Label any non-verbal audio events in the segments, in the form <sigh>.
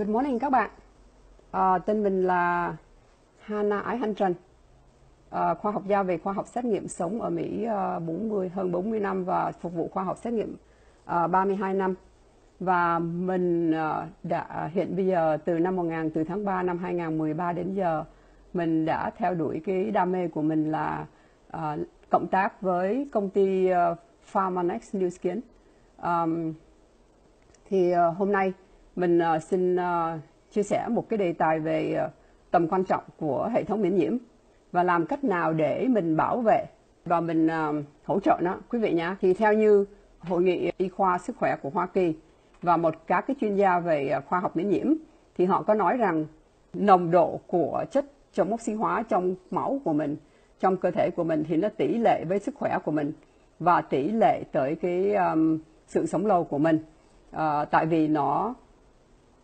Good morning các bạn. À, tên mình là Hana Ái Hành Trần. À, khoa học gia về khoa học xét nghiệm sống ở Mỹ ờ, à, 40 hơn 40 năm và phục vụ khoa học xét nghiệm à, 32 năm. Và mình à, đã hiện bây giờ từ năm 1000 từ tháng 3 năm 2013 đến giờ mình đã theo đuổi cái đam mê của mình là à, cộng tác với công ty uh, Pharmanex New Skin. Um, thì uh, hôm nay mình uh, xin uh, chia sẻ một cái đề tài về uh, tầm quan trọng của hệ thống miễn nhiễm và làm cách nào để mình bảo vệ và mình uh, hỗ trợ nó. Quý vị nhé thì theo như hội nghị y khoa sức khỏe của Hoa Kỳ và một các cái chuyên gia về uh, khoa học miễn nhiễm thì họ có nói rằng nồng độ của chất chống oxy hóa trong máu của mình trong cơ thể của mình thì nó tỷ lệ với sức khỏe của mình và tỷ lệ tới cái um, sự sống lâu của mình. Uh, tại vì nó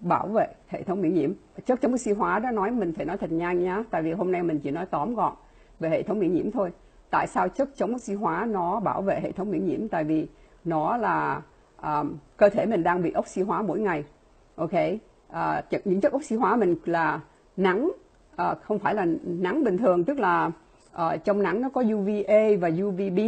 bảo vệ hệ thống miễn nhiễm. Chất chống oxy hóa đó nói mình phải nói thật nhanh nhá tại vì hôm nay mình chỉ nói tóm gọn về hệ thống miễn nhiễm thôi. Tại sao chất chống oxy hóa nó bảo vệ hệ thống miễn nhiễm? Tại vì nó là um, cơ thể mình đang bị oxy hóa mỗi ngày ok? Uh, những chất oxy hóa mình là nắng uh, không phải là nắng bình thường tức là uh, trong nắng nó có UVA và UVB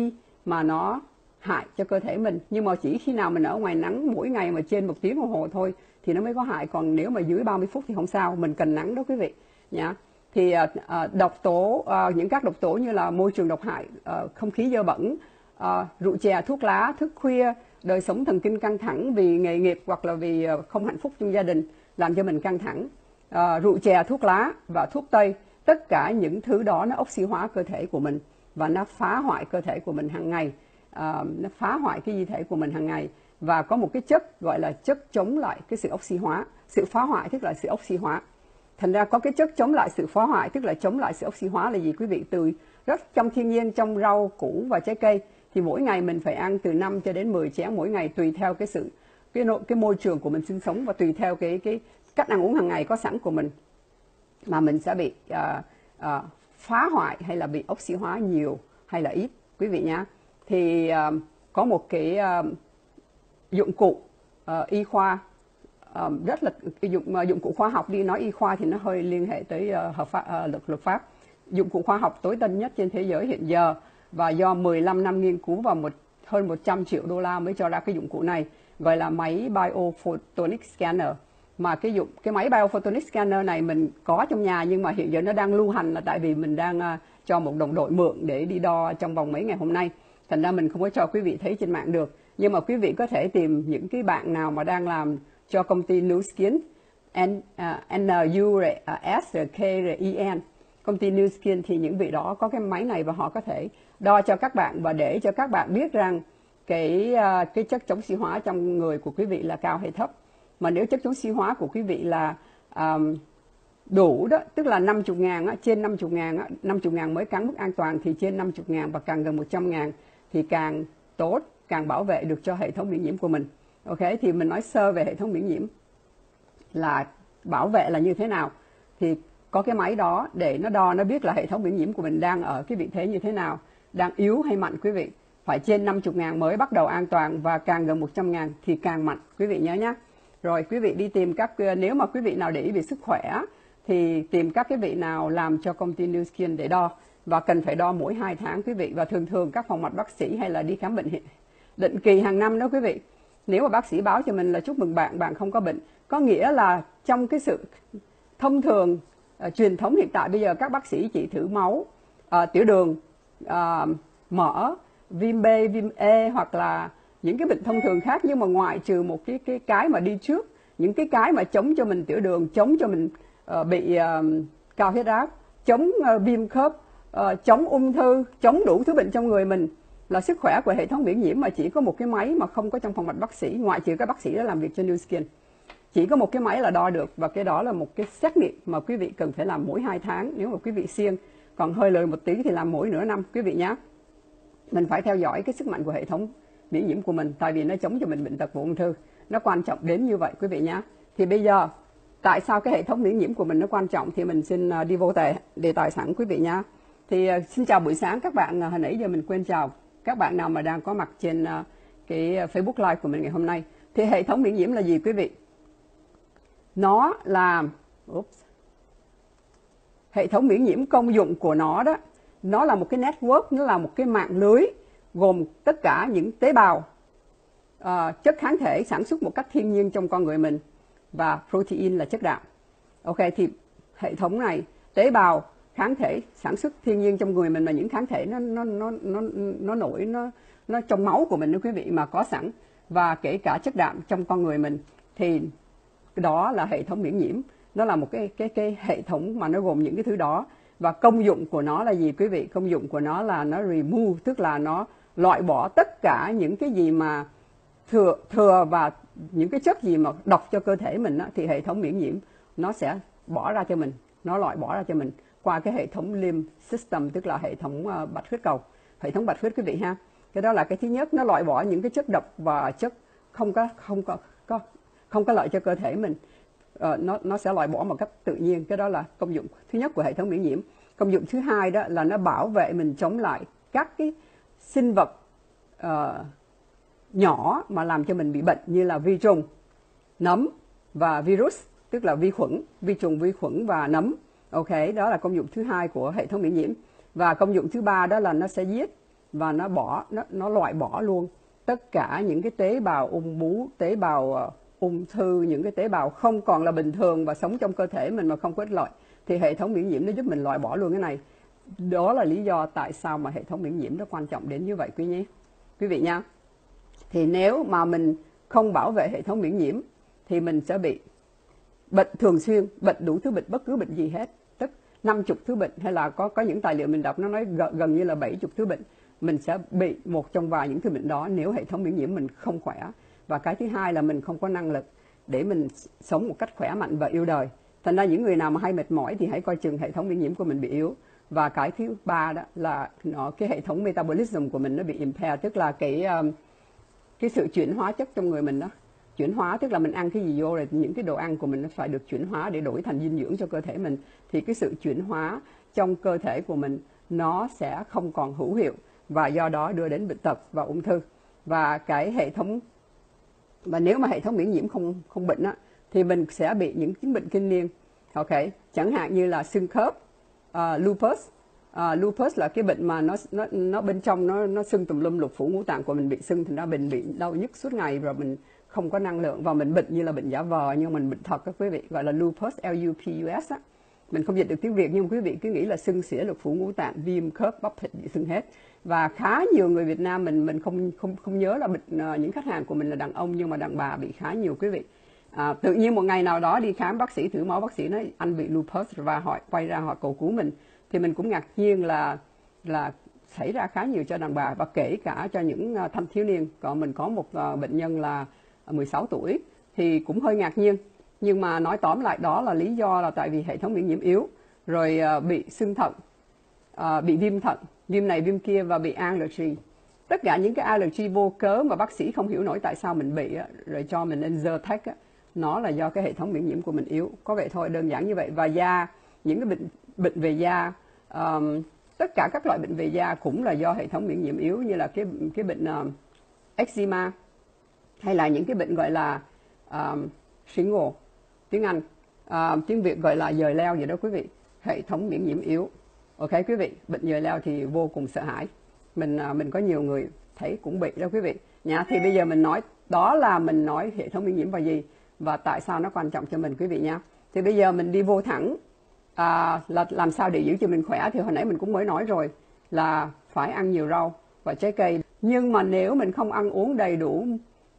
mà nó hại cho cơ thể mình. Nhưng mà chỉ khi nào mình ở ngoài nắng mỗi ngày mà trên một tiếng đồng hồ thôi thì nó mới có hại. Còn nếu mà dưới 30 phút thì không sao mình cần nắng đó quý vị nhá. Thì uh, độc tố uh, những các độc tố như là môi trường độc hại uh, không khí dơ bẩn uh, rượu chè thuốc lá thức khuya đời sống thần kinh căng thẳng vì nghề nghiệp hoặc là vì uh, không hạnh phúc trong gia đình làm cho mình căng thẳng. Uh, rượu chè thuốc lá và thuốc tây tất cả những thứ đó nó oxy hóa cơ thể của mình và nó phá hoại cơ thể của mình hàng ngày. Uh, nó phá hoại cái di thể của mình hàng ngày và có một cái chất gọi là chất chống lại cái sự oxy hóa sự phá hoại tức là sự oxy hóa. Thành ra có cái chất chống lại sự phá hoại tức là chống lại sự oxy hóa là gì quý vị? Từ rất trong thiên nhiên trong rau củ và trái cây thì mỗi ngày mình phải ăn từ 5 cho đến 10 chén mỗi ngày tùy theo cái sự cái nội cái môi trường của mình sinh sống và tùy theo cái cái cách ăn uống hàng ngày có sẵn của mình. Mà mình sẽ bị uh, uh, phá hoại hay là bị oxy hóa nhiều hay là ít quý vị nhá. thì uh, có một cái uh, dụng cụ uh, y khoa um, rất là dụng uh, dụng cụ khoa học đi nói y khoa thì nó hơi liên hệ tới uh, hợp pháp uh, luật luật pháp. Dụng cụ khoa học tối tân nhất trên thế giới hiện giờ và do 15 năm nghiên cứu và một hơn 100 triệu đô la mới cho ra cái dụng cụ này gọi là máy biophotonic scanner. Mà cái dụng cái máy biophotonic scanner này mình có trong nhà nhưng mà hiện giờ nó đang lưu hành là tại vì mình đang uh, cho một đồng đội mượn để đi đo trong vòng mấy ngày hôm nay. Thành ra mình không có cho quý vị thấy trên mạng được nhưng mà quý vị có thể tìm những cái bạn nào mà đang làm cho công ty New Skin N, uh, N U uh, S K E N. Công ty New Skin thì những vị đó có cái máy này và họ có thể đo cho các bạn và để cho các bạn biết rằng cái uh, cái chất chống oxy hóa trong người của quý vị là cao hay thấp. Mà nếu chất chống oxy hóa của quý vị là um, đủ đó tức là 50 ngàn á, trên 50 ngàn á, 50 ngàn mới cắn mức an toàn thì trên 50 ngàn và càng gần 100 ngàn thì càng tốt càng bảo vệ được cho hệ thống miễn nhiễm của mình. Ok, thì mình nói sơ về hệ thống miễn nhiễm là bảo vệ là như thế nào. Thì có cái máy đó để nó đo, nó biết là hệ thống miễn nhiễm của mình đang ở cái vị thế như thế nào, đang yếu hay mạnh quý vị. Phải trên 50 ngàn mới bắt đầu an toàn và càng gần 100 ngàn thì càng mạnh, quý vị nhớ nhé rồi quý vị đi tìm các, nếu mà quý vị nào để ý về sức khỏe thì tìm các cái vị nào làm cho công ty New Skin để đo. Và cần phải đo mỗi 2 tháng, quý vị. Và thường thường các phòng mạch bác sĩ hay là đi khám bệnh định kỳ hàng năm đó quý vị. Nếu mà bác sĩ báo cho mình là chúc mừng bạn bạn không có bệnh có nghĩa là trong cái sự thông thường uh, truyền thống hiện tại bây giờ các bác sĩ chỉ thử máu uh, tiểu đường uh, mỡ viêm B viêm E hoặc là những cái bệnh thông thường khác. Nhưng mà ngoại trừ một cái cái cái mà đi trước những cái cái mà chống cho mình tiểu đường chống cho mình uh, bị uh, cao huyết áp chống uh, viêm khớp uh, chống ung thư chống đủ thứ bệnh trong người mình là sức khỏe của hệ thống miễn nhiễm mà chỉ có một cái máy mà không có trong phòng mạch bác sĩ, ngoại trừ các bác sĩ đã làm việc cho New Skin. Chỉ có một cái máy là đo được và cái đó là một cái xét nghiệm mà quý vị cần phải làm mỗi 2 tháng. Nếu mà quý vị siêng, còn hơi lời một tí thì làm mỗi nửa năm, quý vị nhé. Mình phải theo dõi cái sức mạnh của hệ thống miễn nhiễm của mình, tại vì nó chống cho mình bệnh tật và ung thư. Nó quan trọng đến như vậy, quý vị nhé. Thì bây giờ, tại sao cái hệ thống miễn nhiễm của mình nó quan trọng thì mình xin à, đi vô đề đề tài sẵn, quý vị nhé. Thì à, xin chào buổi sáng các bạn à, hồi nãy giờ mình quên chào các bạn nào mà đang có mặt trên ờ, cái ờ, Facebook Live của mình ngày hôm nay thì hệ thống miễn nhiễm là gì quý vị? Nó là oops, hệ thống miễn nhiễm công dụng của nó đó nó là một cái network nó là một cái mạng lưới gồm tất cả những tế bào uh, chất kháng thể sản xuất một cách thiên nhiên trong con người mình và protein là chất đạm. Ok thì hệ thống này tế bào kháng thể sản xuất. Thiên nhiên trong người mình mà những kháng thể nó nó nó nó nó nổi nó nó trong máu của mình đó quý vị mà có sẵn và kể cả chất đạm trong con người mình thì đó là hệ thống miễn nhiễm. Nó là một cái cái cái hệ thống mà nó gồm những cái thứ đó. Và công dụng của nó là gì quý vị? Công dụng của nó là nó remove tức là nó loại bỏ tất cả những cái gì mà thừa thừa và những cái chất gì mà độc cho cơ thể mình á, thì hệ thống miễn nhiễm nó sẽ bỏ ra cho mình nó loại bỏ ra cho mình qua cái hệ thống lim system tức là hệ thống uh, bạch huyết cầu hệ thống bạch huyết quý vị ha. Cái đó là cái thứ nhất nó loại bỏ những cái chất độc và chất không có không có, có không có lợi cho cơ thể mình. Uh, nó nó sẽ loại bỏ một cách tự nhiên cái đó là công dụng thứ nhất của hệ thống miễn nhiễm. Công dụng thứ hai đó là nó bảo vệ mình chống lại các cái sinh vật uh, nhỏ mà làm cho mình bị bệnh như là vi trùng nấm và virus tức là vi khuẩn vi trùng vi khuẩn và nấm ok, đó là công dụng thứ hai của hệ thống miễn nhiễm. Và công dụng thứ ba đó là nó sẽ giết và nó bỏ, nó nó loại bỏ luôn tất cả những cái tế bào ung bú, tế bào ờ, ung thư, những cái tế bào không còn là bình thường và sống trong cơ thể mình mà không có ích lợi. Thì hệ thống miễn nhiễm nó giúp mình loại bỏ luôn cái này. Đó là lý do tại sao mà hệ thống miễn nhiễm nó quan trọng đến như vậy, quý nhé. Quý vị nha. Thì nếu mà mình không bảo vệ hệ thống miễn nhiễm thì mình sẽ bị bệnh thường xuyên, bệnh đủ thứ bệnh, bất cứ bệnh gì hết. Tức 50 thứ bệnh, hay là có có những tài liệu mình đọc, nó nói gần như là 70 thứ bệnh, mình sẽ bị một trong vài những thứ bệnh đó nếu hệ thống miễn nhiễm mình không khỏe. Và cái thứ hai là mình không có năng lực để mình sống một cách khỏe mạnh và yêu đời. Thành ra những người nào mà hay mệt mỏi thì hãy coi chừng hệ thống miễn nhiễm của mình bị yếu. Và cái thứ ba đó là nó, cái hệ thống metabolism của mình nó bị impair, tức là cái cái sự chuyển hóa chất trong người mình đó chuyển hóa tức là mình ăn cái gì vô rồi những cái đồ ăn của mình nó phải được chuyển hóa để đổi thành dinh dưỡng cho cơ thể mình thì cái sự chuyển hóa trong cơ thể của mình nó sẽ không còn hữu hiệu và do đó đưa đến bệnh tật và ung thư. Và cái hệ thống và nếu mà hệ thống miễn nhiễm không không bệnh á thì mình sẽ bị những chứng bệnh kinh niên ok? Chẳng hạn như là xương khớp uh, lupus. Uh, lupus là cái bệnh mà nó nó nó bên trong nó nó sưng tùm lum lục phủ ngũ tạng của mình bị sưng thì nó bệnh bị đau nhức suốt ngày rồi mình không có năng lượng và mình bệnh như là bệnh giả vờ nhưng mình bệnh thật các quý vị gọi là lupus l u p u s á. Mình không dịch được tiếng việt nhưng quý vị cứ nghĩ là sưng xỉa lục phủ ngũ tạng viêm khớp bắp thịt bị sưng hết. Và khá nhiều người Việt Nam mình mình không không không nhớ là bệnh ờ, những khách hàng của mình là đàn ông nhưng mà đàn bà bị khá nhiều quý vị. À, tự nhiên một ngày nào đó đi khám bác sĩ thử máu bác sĩ nói anh bị lupus. Và họ quay ra họ cầu cứu mình. Thì mình cũng ngạc nhiên là là xảy ra khá nhiều cho đàn bà và kể cả cho những ờ, thanh thiếu niên. Còn mình có một ờ, bệnh nhân là À, 16 tuổi thì cũng hơi ngạc nhiên. Nhưng mà nói tóm lại đó là lý do là tại vì hệ thống miễn nhiễm yếu rồi à, bị sưng thận à, bị viêm thận viêm này viêm kia và bị allergy. Tất cả những cái allergy vô cớ mà bác sĩ không hiểu nổi tại sao mình bị rồi cho mình lên Zyrtec nó là do cái hệ thống miễn nhiễm của mình yếu. Có vậy thôi đơn giản như vậy. Và da những cái bệnh bệnh về da um, tất cả các loại bệnh về da cũng là do hệ thống miễn nhiễm yếu như là cái cái bệnh uh, eczema hay là những cái bệnh gọi là um, shingle tiếng Anh uh, tiếng Việt gọi là dời leo gì đó quý vị hệ thống miễn nhiễm yếu. Ok quý vị bệnh dời leo thì vô cùng sợ hãi. Mình uh, mình có nhiều người thấy cũng bị đó quý vị. Nhá thì bây giờ mình nói đó là mình nói hệ thống miễn nhiễm và gì và tại sao nó quan trọng cho mình quý vị nhá. Thì bây giờ mình đi vô thẳng à, là làm sao để giữ cho mình khỏe thì hồi nãy mình cũng mới nói rồi là phải ăn nhiều rau và trái cây. Nhưng mà nếu mình không ăn uống đầy đủ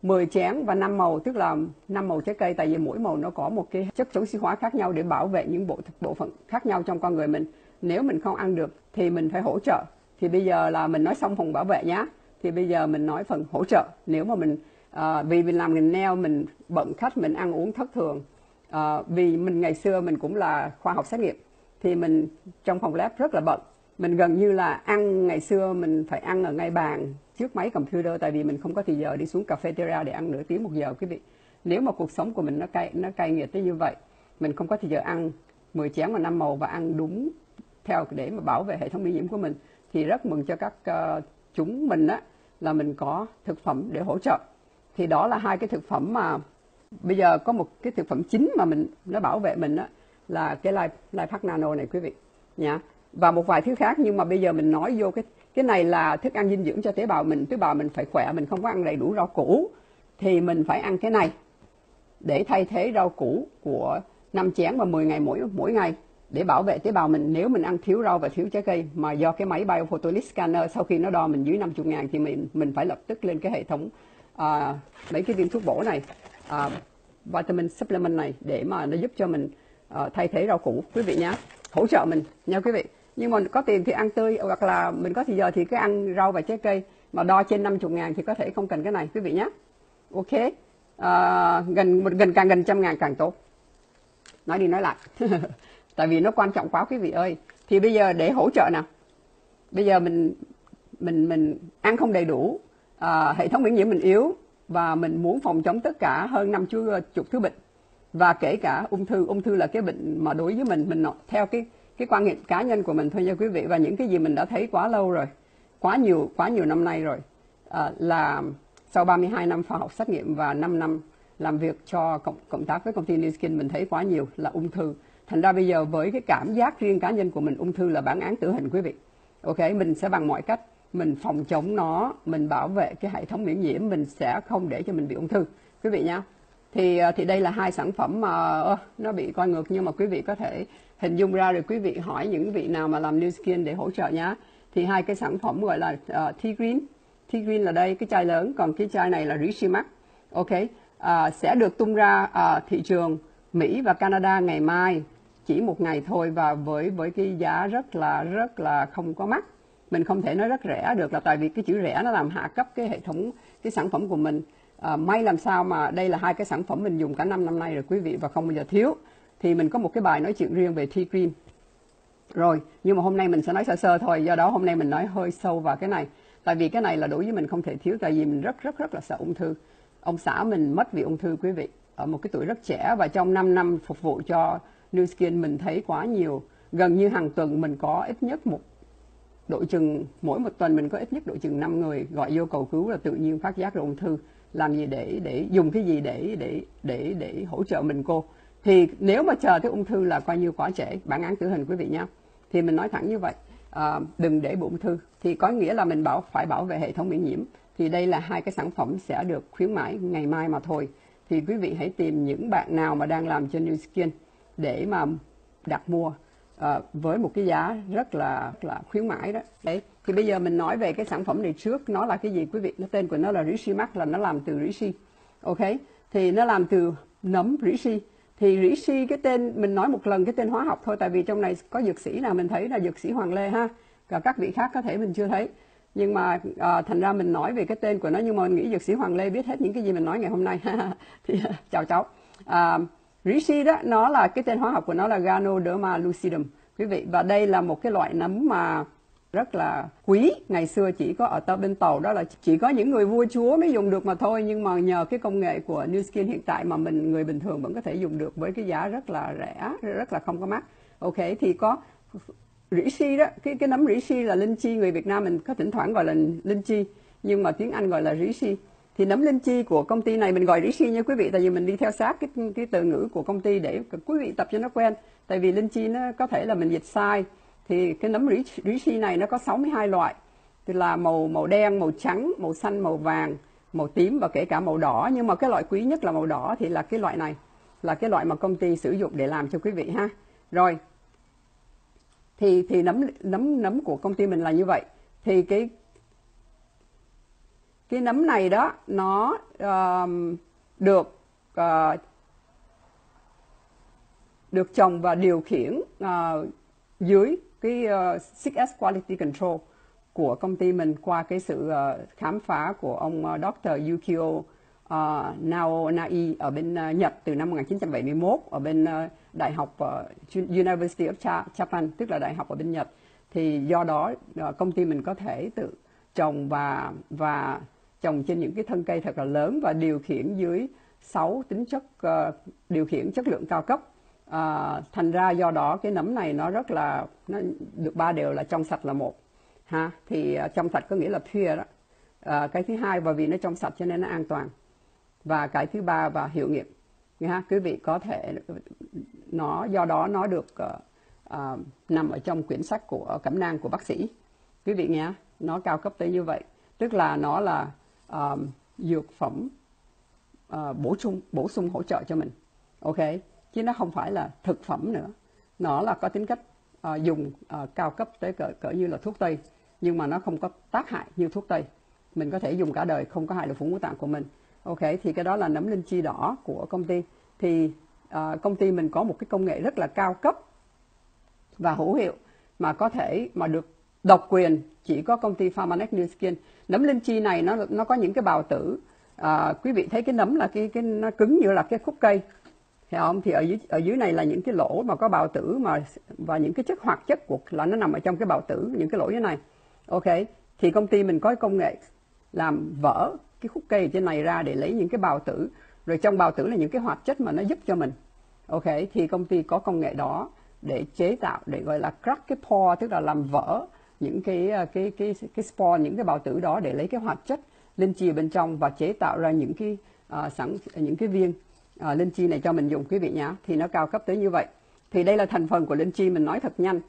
10 chén và 5 màu tức là 5 màu trái cây tại vì mỗi màu nó có một cái chất chống oxy hóa khác nhau để bảo vệ những bộ bộ phận khác nhau trong con người mình. Nếu mình không ăn được thì mình phải hỗ trợ. Thì bây giờ là mình nói xong phần bảo vệ nhá. Thì bây giờ mình nói phần hỗ trợ. Nếu mà mình à, vì mình làm ngành neo mình bận khách mình ăn uống thất thường à, vì mình ngày xưa mình cũng là khoa học xét nghiệm thì mình trong phòng lab rất là bận. Mình gần như là ăn ngày xưa mình phải ăn ở ngay bàn trước máy computer tại vì mình không có thời giờ đi xuống cafeteria để ăn nửa tiếng một giờ quý vị. Nếu mà cuộc sống của mình nó cay nó cay nghiệt tới như vậy mình không có thời giờ ăn 10 chén và năm màu và ăn đúng theo để mà bảo vệ hệ thống miễn nhiễm của mình thì rất mừng cho các uh, chúng mình á là mình có thực phẩm để hỗ trợ. Thì đó là hai cái thực phẩm mà bây giờ có một cái thực phẩm chính mà mình nó bảo vệ mình đó là cái life life hack nano này quý vị nhá và một vài thứ khác. Nhưng mà bây giờ mình nói vô cái cái này là thức ăn dinh dưỡng cho tế bào mình. Tế bào mình phải khỏe mình không có ăn đầy đủ rau củ. Thì mình phải ăn cái này để thay thế rau củ của năm chén và 10 ngày mỗi mỗi ngày để bảo vệ tế bào mình. Nếu mình ăn thiếu rau và thiếu trái cây mà do cái máy biophotonic scanner sau khi nó đo mình dưới 50 ngàn thì mình mình phải lập tức lên cái hệ thống à, mấy cái viên thuốc bổ này à, vitamin supplement này để mà nó giúp cho mình à, thay thế rau củ. Quý vị nhé hỗ trợ mình nha quý vị nhưng mà có tiền thì ăn tươi hoặc là mình có thì giờ thì cứ ăn rau và trái cây mà đo trên 50 ngàn thì có thể không cần cái này quý vị nhé. Ok. À, gần gần càng gần trăm ngàn càng tốt. Nói đi nói lại. <laughs> Tại vì nó quan trọng quá quý vị ơi. Thì bây giờ để hỗ trợ nào. Bây giờ mình mình mình ăn không đầy đủ à, hệ thống miễn nhiễm mình yếu và mình muốn phòng chống tất cả hơn năm ờ, chục thứ bệnh. Và kể cả ung thư ung thư là cái bệnh mà đối với mình mình theo cái cái quan niệm cá nhân của mình thôi nha quý vị và những cái gì mình đã thấy quá lâu rồi quá nhiều quá nhiều năm nay rồi à, là sau 32 năm khoa học xét nghiệm và 5 năm làm việc cho cộng, cộng tác với công ty New Skin mình thấy quá nhiều là ung thư. Thành ra bây giờ với cái cảm giác riêng cá nhân của mình ung thư là bản án tử hình quý vị. Ok, mình sẽ bằng mọi cách mình phòng chống nó, mình bảo vệ cái hệ thống miễn nhiễm, mình sẽ không để cho mình bị ung thư. Quý vị nhá. Thì à, thì đây là hai sản phẩm mà uh, nó bị coi ngược nhưng mà quý vị có thể hình dung ra rồi quý vị hỏi những vị nào mà làm New Skin để hỗ trợ nhá. Thì hai cái sản phẩm gọi là uh, Tea Green. Tea green là đây cái chai lớn còn cái chai này là Rishi Max ok uh, sẽ được tung ra uh, thị trường Mỹ và Canada ngày mai chỉ một ngày thôi và với với cái giá rất là rất là không có mắc. Mình không thể nói rất rẻ được là tại vì cái chữ rẻ nó làm hạ cấp cái hệ thống cái sản phẩm của mình. À, may làm sao mà đây là hai cái sản phẩm mình dùng cả năm năm nay rồi quý vị và không bao giờ thiếu thì mình có một cái bài nói chuyện riêng về tea cream rồi, nhưng mà hôm nay mình sẽ nói sơ sơ thôi. Do đó hôm nay mình nói hơi sâu vào cái này. Tại vì cái này là đối với mình không thể thiếu, tại vì mình rất rất rất là sợ ung thư. Ông xã mình mất vì ung thư, quý vị. Ở một cái tuổi rất trẻ và trong 5 năm phục vụ cho New Skin, mình thấy quá nhiều. Gần như hàng tuần mình có ít nhất một đội chừng, mỗi một tuần mình có ít nhất đội chừng 5 người gọi vô cầu cứu là tự nhiên phát giác ra ung thư. Làm gì để để, dùng cái gì để để để để hỗ trợ mình cô? Thì nếu mà chờ tới ung thư là coi như quá trễ bản án tử hình quý vị nhé. Thì mình nói thẳng như vậy à, đừng để bị ung thư. Thì có nghĩa là mình bảo phải bảo vệ hệ thống miễn nhiễm. Thì đây là hai cái sản phẩm sẽ được khuyến mãi ngày mai mà thôi. Thì quý vị hãy tìm những bạn nào mà đang làm trên New Skin để mà đặt mua uh, với một cái giá rất là là khuyến mãi đó. Đấy thì bây giờ mình nói về cái sản phẩm này trước. Nó là cái gì quý vị? Nó tên của nó là Rishi Max là nó làm từ Rishi. Ok? Thì nó làm từ nấm Rishi thì Rishi cái tên mình nói một lần cái tên hóa học thôi tại vì trong này có dược sĩ nào mình thấy là dược sĩ Hoàng Lê ha và các vị khác có thể mình chưa thấy. Nhưng mà à, thành ra mình nói về cái tên của nó nhưng mà mình nghĩ dược sĩ Hoàng Lê biết hết những cái gì mình nói ngày hôm nay. <laughs> Thì <laughs> chào cháu. À, Rishi đó nó là cái tên hóa học của nó là Ganoderma lucidum quý vị. Và đây là một cái loại nấm mà rất là quý. Ngày xưa chỉ có ở tàu bên tàu đó là chỉ có những người vua chúa mới dùng được mà thôi. Nhưng mà nhờ cái công nghệ của New Skin hiện tại mà mình, người bình thường vẫn có thể dùng được với cái giá rất là rẻ, rất là không có mắc. Ok, thì có rỉ si đó. Cái cái nấm rỉ si là linh chi. Người Việt Nam mình có thỉnh thoảng gọi là linh chi, nhưng mà tiếng Anh gọi là rỉ si. Thì nấm linh chi của công ty này mình gọi rỉ si nha quý vị, tại vì mình đi theo sát cái cái từ ngữ của công ty để quý vị tập cho nó quen. Tại vì linh chi nó có thể là mình dịch sai thì cái nấm rishi này nó có 62 loại. Tức là màu màu đen màu trắng màu xanh màu vàng màu tím và kể cả màu đỏ. Nhưng mà cái loại quý nhất là màu đỏ thì là cái loại này là cái loại mà công ty sử dụng để làm cho quý vị ha. Rồi thì thì nấm nấm nấm của công ty mình là như vậy. Thì cái cái nấm này đó nó uh, được uh, được trồng và điều khiển uh, dưới cái ờ, uh, 6S Quality Control của công ty mình qua cái sự uh, khám phá của ông ờ, uh, Dr. Yukio uh, Nao Nai ở bên uh, Nhật từ năm 1971 ở bên uh, đại học uh, University of Japan tức là đại học ở bên Nhật thì do đó uh, công ty mình có thể tự trồng và và trồng trên những cái thân cây thật là lớn và điều khiển dưới 6 tính chất uh, điều khiển chất lượng cao cấp à, thành ra do đó cái nấm này nó rất là nó được ba đều là trong sạch là một ha? Thì uh, trong sạch có nghĩa là pure đó. À, cái thứ hai và vì nó trong sạch cho nên nó an toàn. Và cái thứ ba và hiệu nghiệm nghe ha quý vị có thể nó do đó nó được uh, uh, nằm ở trong quyển sách của cẩm nang của bác sĩ. Quý vị nghe nó cao cấp tới như vậy. Tức là nó là uh, dược phẩm uh, bổ sung bổ sung hỗ trợ cho mình. Ok? Chứ nó không phải là thực phẩm nữa. Nó là có tính cách uh, dùng uh, cao cấp tới cỡ cỡ như là thuốc tây. Nhưng mà nó không có tác hại như thuốc tây. Mình có thể dùng cả đời không có hại được phủ ngũ tạng của mình. Ok thì cái đó là nấm linh chi đỏ của công ty. Thì uh, công ty mình có một cái công nghệ rất là cao cấp và hữu hiệu mà có thể mà được độc quyền. Chỉ có công ty Pharmanex New Skin. Nấm linh chi này nó nó có những cái bào tử. À, quý vị thấy cái nấm là cái cái nó cứng như là cái khúc cây hiểu không thì ở dưới ở dưới này là những cái lỗ mà có bào tử mà và những cái chất hoạt chất của là nó nằm ở trong cái bào tử những cái lỗ như này. Ok thì công ty mình có công nghệ làm vỡ cái khúc cây trên này ra để lấy những cái bào tử. Rồi trong bào tử là những cái hoạt chất mà nó giúp cho mình. Ok thì công ty có công nghệ đó để chế tạo để gọi là crack cái pore tức là làm vỡ những cái ờ, cái cái cái spore những cái bào tử đó để lấy cái hoạt chất lên chìa bên trong và chế tạo ra những cái uh, sẵn những cái viên uh, linh chi này cho mình dùng quý vị nhé thì nó cao cấp tới như vậy. Thì đây là thành phần của linh chi mình nói thật nhanh.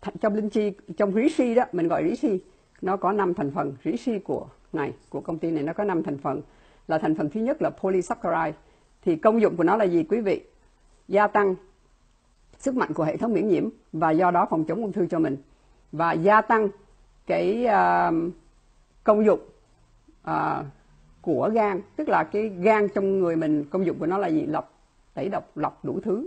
Th trong linh chi trong rishi đó mình gọi rishi nó có 5 thành phần. Rishi của này của công ty này nó có 5 thành phần. Là thành phần thứ nhất là polysaccharide. Thì công dụng của nó là gì quý vị? Gia tăng sức mạnh của hệ thống miễn nhiễm và do đó phòng chống ung thư cho mình. Và gia tăng cái uh, công dụng uh, của gan tức là cái gan trong người mình công dụng của nó là gì? Lọc tẩy độc lọc đủ thứ.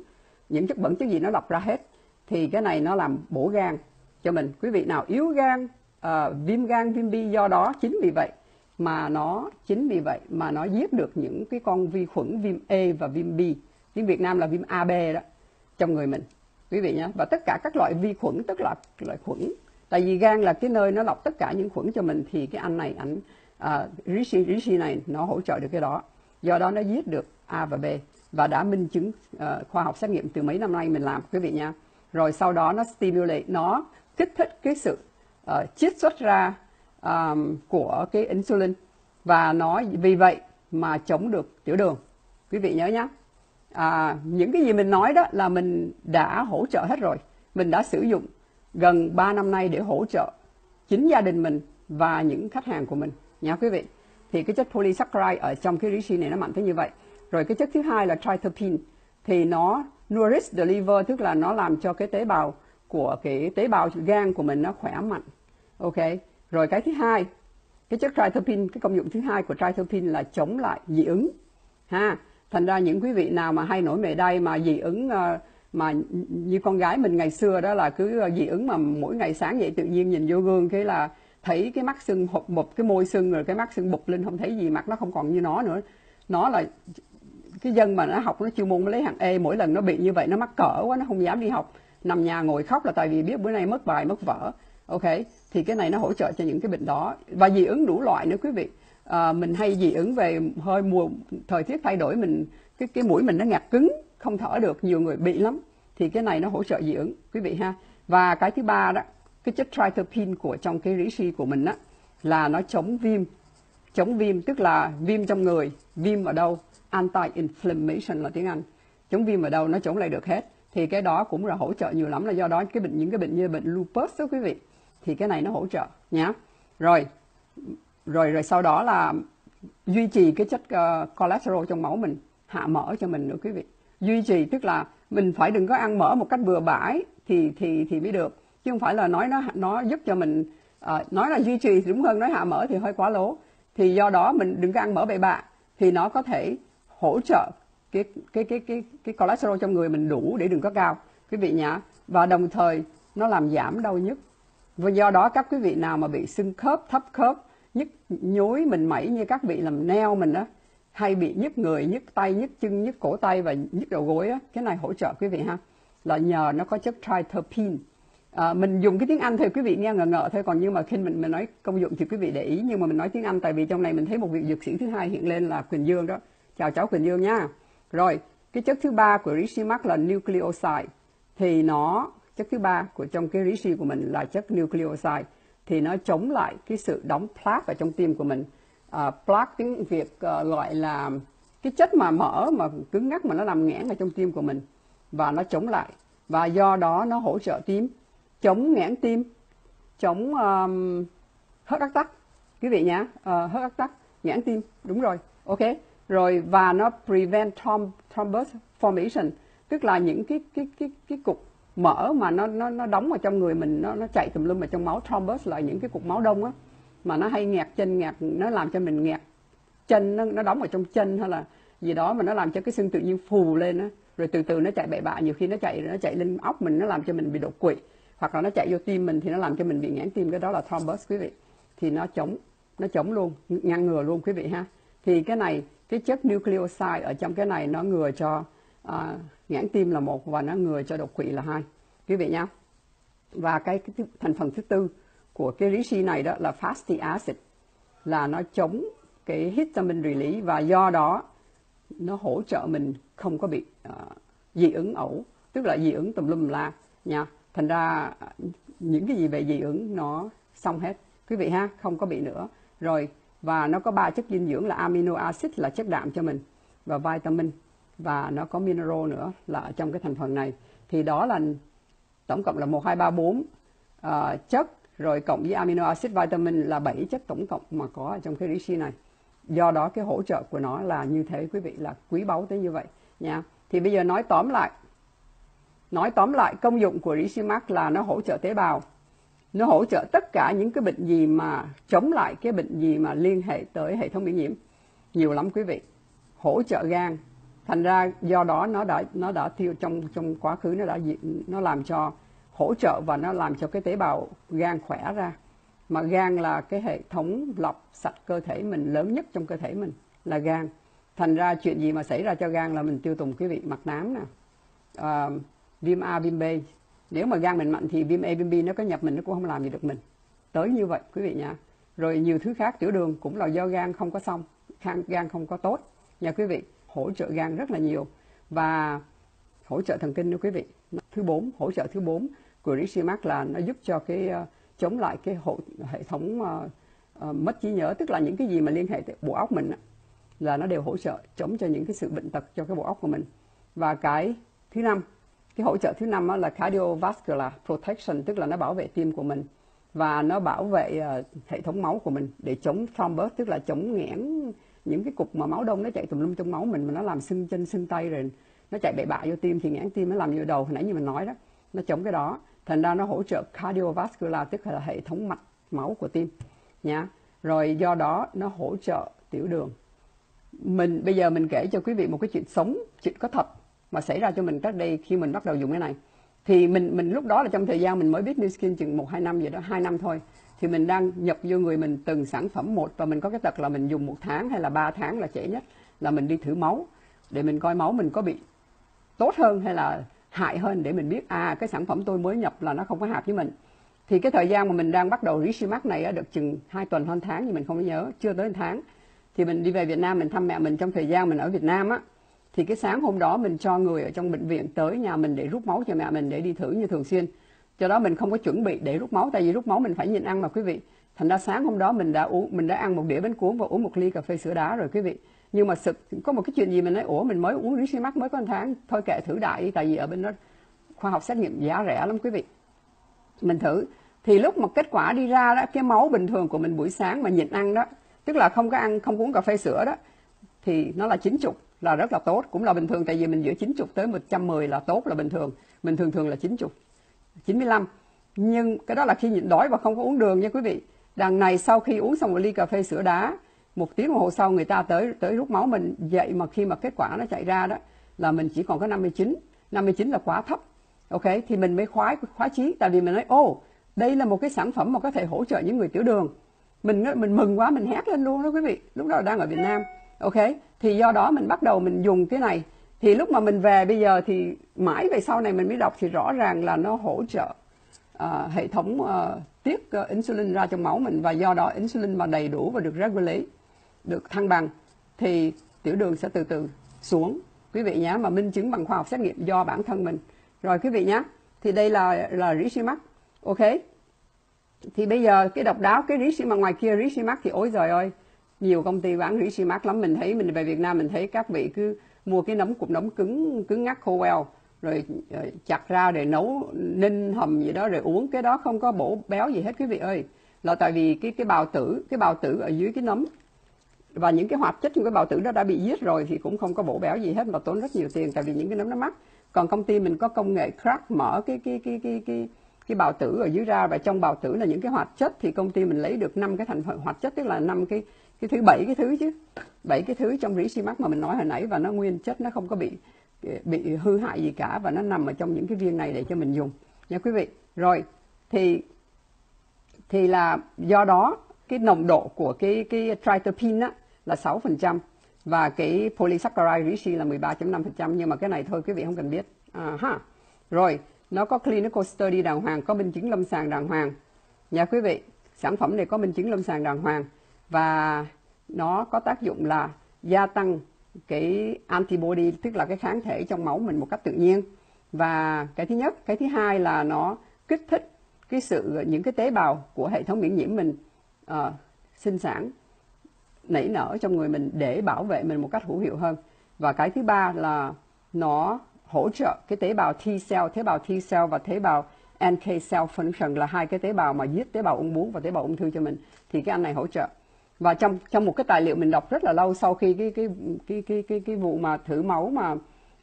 Những chất bẩn chất gì nó lọc ra hết thì cái này nó làm bổ gan cho mình. Quý vị nào yếu gan uh, viêm gan viêm bi do đó chính vì vậy mà nó chính vì vậy mà nó giết được những cái con vi khuẩn viêm e và viêm B. Tiếng Việt Nam là viêm AB đó trong người mình. Quý vị nhé. Và tất cả các loại vi khuẩn tức là loại khuẩn. Tại vì gan là cái nơi nó lọc tất cả những khuẩn cho mình thì cái anh này ảnh à, rishi rishi này nó hỗ trợ được cái đó. Do đó nó giết được A và B và đã minh chứng uh, khoa học xét nghiệm từ mấy năm nay mình làm quý vị nha. Rồi sau đó nó stimulate nó kích thích cái sự uh, chiết xuất ra um, của cái insulin. Và nó vì vậy mà chống được tiểu đường. Quý vị nhớ nhé à, những cái gì mình nói đó là mình đã hỗ trợ hết rồi. Mình đã sử dụng gần 3 năm nay để hỗ trợ chính gia đình mình và những khách hàng của mình nha quý vị? Thì cái chất polysaccharide ở trong cái rishi này nó mạnh tới như vậy. Rồi cái chất thứ hai là tritopin thì nó nourish the liver, tức là nó làm cho cái tế bào của cái tế bào gan của mình nó khỏe mạnh. Ok? Rồi cái thứ hai, cái chất tritopin cái công dụng thứ hai của tritopin là chống lại dị ứng. Ha? Thành ra những quý vị nào mà hay nổi mề đay mà dị ứng ờ, mà như con gái mình ngày xưa đó là cứ ờ, dị ứng mà mỗi ngày sáng dậy tự nhiên nhìn vô gương cái là thấy cái mắt sưng hộp một cái môi sưng rồi cái mắt sưng bục lên không thấy gì mặt nó không còn như nó nữa. Nó là cái dân mà nó học nó chuyên môn nó lấy hạng E mỗi lần nó bị như vậy nó mắc cỡ quá nó không dám đi học. Nằm nhà ngồi khóc là tại vì biết bữa nay mất bài mất vở. Ok thì cái này nó hỗ trợ cho những cái bệnh đó. Và dị ứng đủ loại nữa quý vị. À, mình hay dị ứng về hơi mùa thời tiết thay đổi mình cái cái mũi mình nó ngạt cứng không thở được nhiều người bị lắm. Thì cái này nó hỗ trợ dị ứng quý vị ha. Và cái thứ ba đó cái chất tritopin của trong cái rishi của mình á là nó chống viêm. Chống viêm tức là viêm trong người viêm ở đâu? Anti-inflammation là tiếng Anh. Chống viêm ở đâu? Nó chống lại được hết. Thì cái đó cũng là hỗ trợ nhiều lắm là do đó cái bệnh những cái bệnh như bệnh lupus đó quý vị. Thì cái này nó hỗ trợ nhá rồi rồi rồi sau đó là duy trì cái chất uh, cholesterol trong máu mình hạ mỡ cho mình nữa quý vị. Duy trì tức là mình phải đừng có ăn mỡ một cách bừa bãi thì thì thì mới được chứ không phải là nói nó nó giúp cho mình uh, nói là duy trì thì đúng hơn nói hạ mỡ thì hơi quá lố. Thì do đó mình đừng có ăn mỡ bậy bạ thì nó có thể hỗ trợ cái cái cái cái cái cholesterol trong người mình đủ để đừng có cao quý vị nhá. Và đồng thời nó làm giảm đau nhức. Và do đó các quý vị nào mà bị sưng khớp thấp khớp nhức nhối mình mẩy như các vị làm neo mình đó hay bị nhức người nhức tay nhức chân nhức cổ tay và nhức đầu gối á cái này hỗ trợ quý vị ha. Là nhờ nó có chất triterpene à, mình dùng cái tiếng Anh thôi quý vị nghe ngờ ngợ thôi còn nhưng mà khi mình mình nói công dụng thì quý vị để ý nhưng mà mình nói tiếng Anh tại vì trong này mình thấy một vị dược sĩ thứ hai hiện lên là Quỳnh Dương đó. Chào cháu Quỳnh Dương nha. Rồi cái chất thứ ba của Rishimax là nucleoside. Thì nó chất thứ ba của trong cái rishi của mình là chất nucleoside. Thì nó chống lại cái sự đóng plaque ở trong tim của mình. Uh, plaque tiếng việt uh, gọi là cái chất mà mỡ mà cứng ngắc mà nó làm nghẽn ở trong tim của mình. Và nó chống lại. Và do đó nó hỗ trợ tim chống nghẽn tim. Chống um, hớt ác tắc. Quý vị nhé uh, ờ, hớt ác tắc nghẽn tim. Đúng rồi. Ok. Rồi và nó prevent throm thrombus formation. Tức là những cái cái cái cái cục mỡ mà nó nó nó đóng vào trong người mình nó nó chạy tùm lum vào trong máu. Thrombus là những cái cục máu đông á mà nó hay nghẹt chân nghẹt nó làm cho mình nghẹt chân nó nó đóng vào trong chân hay là gì đó mà nó làm cho cái xương tự nhiên phù lên á. Rồi từ từ nó chạy bậy bạ nhiều khi nó chạy nó chạy lên óc mình nó làm cho mình bị đột quỵ hoặc là nó chạy vô tim mình thì nó làm cho mình bị nghẽn tim. Cái đó là thrombus quý vị. Thì nó chống nó chống luôn ngăn ngừa luôn quý vị ha. Thì cái này cái chất nucleoside ở trong cái này nó ngừa cho à, nghẽn tim là một và nó ngừa cho đột quỵ là hai. Quý vị nhá. Và cái, cái thành phần thứ tư của cái rishi này đó là fatty acid. Là nó chống cái histamine release và do đó nó hỗ trợ mình không có bị uh, dị ứng ẩu. Tức là dị ứng tùm lum la nha thành ra, những cái gì về dị ứng, nó xong hết. Quý vị ha, không có bị nữa. Rồi, và nó có ba chất dinh dưỡng là amino acid là chất đạm cho mình, và vitamin, và nó có mineral nữa là ở trong cái thành phần này. Thì đó là tổng cộng là một, hai, ba, bốn ờ, chất, rồi cộng với amino acid vitamin là 7 chất tổng cộng mà có ở trong cái rishi này. Do đó cái hỗ trợ của nó là như thế, quý vị, là quý báu tới như vậy nha. Thì bây giờ nói tóm lại nói tóm lại công dụng của reishi là nó hỗ trợ tế bào. Nó hỗ trợ tất cả những cái bệnh gì mà chống lại cái bệnh gì mà liên hệ tới hệ thống miễn nhiễm. Nhiều lắm quý vị. Hỗ trợ gan. Thành ra do đó nó đã nó đã tiêu trong trong quá khứ nó đã nó làm cho hỗ trợ và nó làm cho cái tế bào gan khỏe ra. Mà gan là cái hệ thống lọc sạch cơ thể mình lớn nhất trong cơ thể mình là gan. Thành ra chuyện gì mà xảy ra cho gan là mình tiêu tùng quý vị mặt nám nè. À, viêm A viêm B. Nếu mà gan mình mạnh thì viêm A viêm B nó có nhập mình nó cũng không làm gì được mình. Tới như vậy quý vị nha rồi nhiều thứ khác tiểu đường cũng là do gan không có xong gan không có tốt. Nha quý vị hỗ trợ gan rất là nhiều. Và hỗ trợ thần kinh nữa quý vị. Thứ bốn hỗ trợ thứ bốn của Rishimax là nó giúp cho cái uh, chống lại cái hộ, hệ thống uh, uh, mất trí nhớ tức là những cái gì mà liên hệ tới bộ óc mình là nó đều hỗ trợ chống cho những cái sự bệnh tật cho cái bộ óc của mình. Và cái thứ năm cái hỗ trợ thứ năm là cardiovascular protection, tức là nó bảo vệ tim của mình. Và nó bảo vệ ờ, hệ thống máu của mình để chống thrombus, tức là chống nghẽn những cái cục mà máu đông nó chạy tùm lum trong máu mình mà nó làm sưng chân, sưng tay rồi nó chạy bậy bạ vô tim thì nghẽn tim nó làm vô đầu. Hồi nãy như mình nói đó, nó chống cái đó. Thành ra nó hỗ trợ cardiovascular, tức là hệ thống mạch máu của tim, nha. Rồi do đó nó hỗ trợ tiểu đường. Mình, bây giờ mình kể cho quý vị một cái chuyện sống, chuyện có thật mà xảy ra cho mình cách đây khi mình bắt đầu dùng cái này. Thì mình mình lúc đó là trong thời gian mình mới biết New Skin chừng một, hai năm gì đó, hai năm thôi. Thì mình đang nhập vô người mình từng sản phẩm một và mình có cái tật là mình dùng một tháng hay là ba tháng là trễ nhất, là mình đi thử máu. Để mình coi máu mình có bị tốt hơn hay là hại hơn để mình biết à cái sản phẩm tôi mới nhập là nó không có hợp với mình. Thì cái thời gian mà mình đang bắt đầu Rishimax này được chừng hai tuần hơn tháng thì mình không nhớ, chưa tới tháng. Thì mình đi về Việt Nam, mình thăm mẹ mình trong thời gian mình ở Việt Nam á thì cái sáng hôm đó mình cho người ở trong bệnh viện tới nhà mình để rút máu cho mẹ mình để đi thử như thường xuyên. Cho đó mình không có chuẩn bị để rút máu, tại vì rút máu mình phải nhịn ăn mà, quý vị. Thành ra sáng hôm đó mình đã uống, mình đã ăn một đĩa bánh cuốn và uống một ly cà phê sữa đá rồi, quý vị. Nhưng mà sực có một cái chuyện gì mình nói, ủa, mình mới uống Ricimax mới có một tháng, thôi kệ thử đại tại vì ở bên đó khoa học xét nghiệm giá rẻ lắm, quý vị. Mình thử. Thì lúc mà kết quả đi ra đó, cái máu bình thường của mình buổi sáng mà nhịn ăn đó, tức là không có ăn, không uống cà phê sữa đó, thì nó là 90 là rất là tốt cũng là bình thường tại vì mình giữa 90 tới 110 là tốt là bình thường. Mình thường thường là 90 95 nhưng cái đó là khi nhịn đói và không có uống đường nha quý vị. Đằng này sau khi uống xong một ly cà phê sữa đá một tiếng đồng hồ sau người ta tới tới rút máu mình. Vậy mà khi mà kết quả nó chạy ra đó là mình chỉ còn có 59 59 là quá thấp. Ok thì mình mới khoái khoái chí. Tại vì mình nói ô oh, đây là một cái sản phẩm mà có thể hỗ trợ những người tiểu đường. Mình mình mừng quá mình hét lên luôn đó quý vị. Lúc đó đang ở Việt Nam ok? Thì do đó mình bắt đầu mình dùng cái này. Thì lúc mà mình về bây giờ thì mãi về sau này mình mới đọc thì rõ ràng là nó hỗ trợ uh, hệ thống uh, tiết uh, insulin ra trong máu mình. Và do đó insulin mà đầy đủ và được regulate được thăng bằng thì tiểu đường sẽ từ từ xuống. Quý vị nhé mà minh chứng bằng khoa học xét nghiệm do bản thân mình. Rồi quý vị nhé thì đây là là Rishimax ok? Thì bây giờ cái độc đáo cái Rishimax ngoài kia Rishimax thì ôi giời ơi nhiều công ty bán hủy si mát lắm, mình thấy mình về Việt Nam mình thấy các vị cứ mua cái nấm cục nấm cứng cứng ngắc khô queo, rồi ờ, chặt ra để nấu ninh hầm gì đó, rồi uống. Cái đó không có bổ béo gì hết, quý vị ơi. Là tại vì cái cái bào tử, cái bào tử ở dưới cái nấm và những cái hoạt chất trong cái bào tử đó đã bị giết rồi thì cũng không có bổ béo gì hết mà tốn rất nhiều tiền tại vì những cái nấm nó mắc. Còn công ty mình có công nghệ crack mở cái cái cái cái cái cái bào tử ở dưới ra và trong bào tử là những cái hoạt chất thì công ty mình lấy được năm cái thành phần hoạt chất, tức là năm cái cái thứ bảy cái thứ chứ bảy cái thứ trong rỉ xi mắc mà mình nói hồi nãy và nó nguyên chất nó không có bị bị hư hại gì cả và nó nằm ở trong những cái viên này để cho mình dùng nha quý vị rồi thì thì là do đó cái nồng độ của cái cái tritopin á là 6% và cái polysaccharide rishi là 13.5% nhưng mà cái này thôi quý vị không cần biết. À, ha. Rồi, nó có clinical study đàng hoàng, có minh chứng lâm sàng đàng hoàng. Nha quý vị, sản phẩm này có minh chứng lâm sàng đàng hoàng và nó có tác dụng là gia tăng cái antibody tức là cái kháng thể trong máu mình một cách tự nhiên. Và cái thứ nhất, cái thứ hai là nó kích thích cái sự những cái tế bào của hệ thống miễn nhiễm mình uh, sinh sản nảy nở trong người mình để bảo vệ mình một cách hữu hiệu hơn. Và cái thứ ba là nó hỗ trợ cái tế bào T cell tế bào T cell và tế bào NK cell function là hai cái tế bào mà giết tế bào ung bướu và tế bào ung thư cho mình. Thì cái anh này hỗ trợ và trong trong một cái tài liệu mình đọc rất là lâu sau khi cái cái cái cái cái cái vụ mà thử máu mà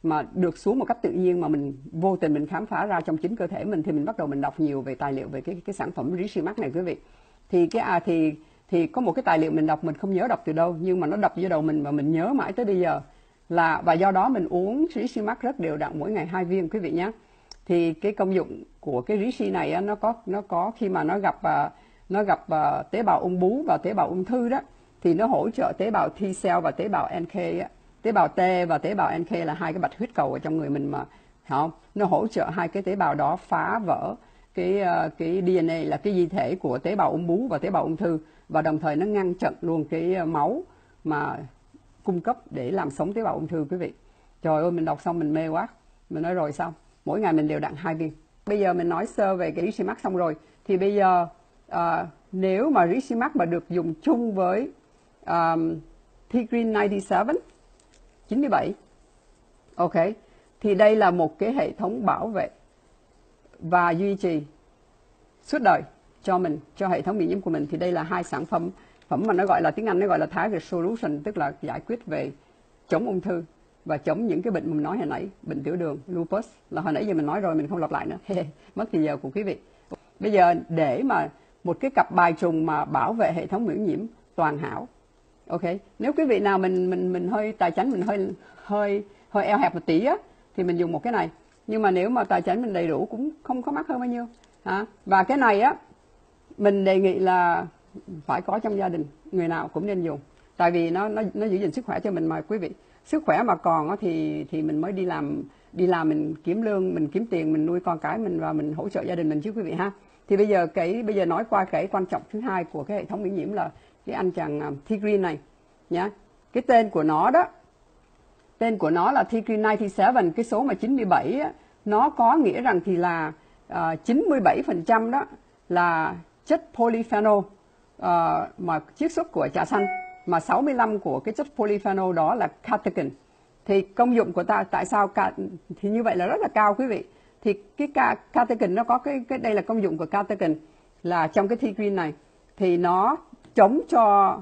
mà được xuống một cách tự nhiên mà mình vô tình mình khám phá ra trong chính cơ thể mình thì mình bắt đầu mình đọc nhiều về tài liệu về cái cái sản phẩm Richimax này quý vị. Thì cái à thì thì có một cái tài liệu mình đọc mình không nhớ đọc từ đâu nhưng mà nó đập vô đầu mình và mình nhớ mãi tới bây giờ. Là và do đó mình uống Richimax rất đều đặn mỗi ngày hai viên quý vị nhé thì cái công dụng của cái Rishi này nó có nó có khi mà nó gặp uh, nó gặp uh, tế bào ung bú và tế bào ung thư đó. Thì nó hỗ trợ tế bào T cell và tế bào NK á, tế bào T và tế bào NK là hai cái bạch huyết cầu ở trong người mình mà không? Nó hỗ trợ hai cái tế bào đó phá vỡ cái uh, cái DNA là cái di thể của tế bào ung bú và tế bào ung thư và đồng thời nó ngăn chặn luôn cái ờ, máu mà cung cấp để làm sống tế bào ung thư quý vị. Trời ơi mình đọc xong mình mê quá. Mình nói rồi xong mỗi ngày mình đều đặn hai viên. Bây giờ mình nói sơ về cái Richimax xong rồi. Thì bây giờ à, nếu mà Richimax mà được dùng chung với um, T-Green 97 97. Ok. Thì đây là một cái hệ thống bảo vệ và duy trì suốt đời cho mình, cho hệ thống miễn nhiễm của mình. Thì đây là hai sản phẩm phẩm mà nó gọi là tiếng Anh nó gọi là Target Solution, tức là giải quyết về chống ung thư và chống những cái bệnh mình nói hồi nãy, bệnh tiểu đường, lupus là hồi nãy giờ mình nói rồi mình không lặp lại nữa. <laughs> Mất thì giờ của quý vị. Bây giờ để mà một cái cặp bài trùng mà bảo vệ hệ thống miễn nhiễm toàn hảo. Ok, nếu quý vị nào mình mình mình hơi, tài chánh mình hơi hơi hơi eo hẹp một tí á, thì mình dùng một cái này. Nhưng mà nếu mà tài chánh mình đầy đủ cũng không có mắc hơn bao nhiêu. Hả? Và cái này á, mình đề nghị là phải có trong gia đình, người nào cũng nên dùng. Tại vì nó nó nó giữ gìn sức khỏe cho mình mà quý vị. Sức khỏe mà còn á thì thì mình mới đi làm đi làm mình kiếm lương, mình kiếm tiền, mình nuôi con cái mình và mình hỗ trợ gia đình mình chứ quý vị ha thì bây giờ cái bây giờ nói qua cái quan trọng thứ hai của cái hệ thống miễn nhiễm là cái anh chàng à, uh, Tigrin này nhá. Cái tên của nó đó tên của nó là Tigrin 97 cái số mà 97 á, nó có nghĩa rằng thì là à, uh, 97% đó là chất polyphenol uh, mà chiết xuất của trà xanh mà 65 của cái chất polyphenol đó là catechin. Thì công dụng của ta tại sao thì như vậy là rất là cao quý vị thì cái catechin nó có cái cái đây là công dụng của catechin là trong cái thi quy này thì nó chống cho